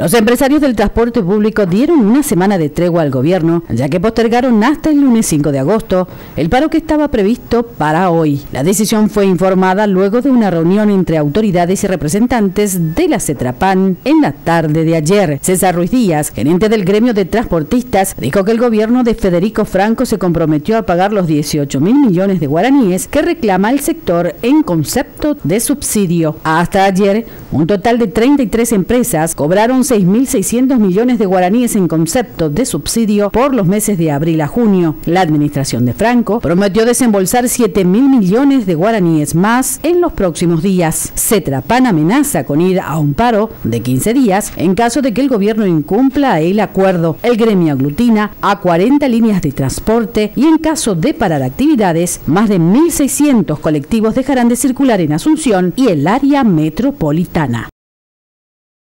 Los empresarios del transporte público dieron una semana de tregua al gobierno, ya que postergaron hasta el lunes 5 de agosto el paro que estaba previsto para hoy. La decisión fue informada luego de una reunión entre autoridades y representantes de la CETRAPAN en la tarde de ayer. César Ruiz Díaz, gerente del gremio de transportistas, dijo que el gobierno de Federico Franco se comprometió a pagar los 18 mil millones de guaraníes que reclama el sector en concepto de subsidio. Hasta ayer, un total de 33 empresas cobraron 6.600 millones de guaraníes en concepto de subsidio por los meses de abril a junio. La administración de Franco prometió desembolsar 7.000 millones de guaraníes más en los próximos días. Cetrapan amenaza con ir a un paro de 15 días en caso de que el gobierno incumpla el acuerdo. El gremio aglutina a 40 líneas de transporte y en caso de parar actividades, más de 1.600 colectivos dejarán de circular en Asunción y el área metropolitana.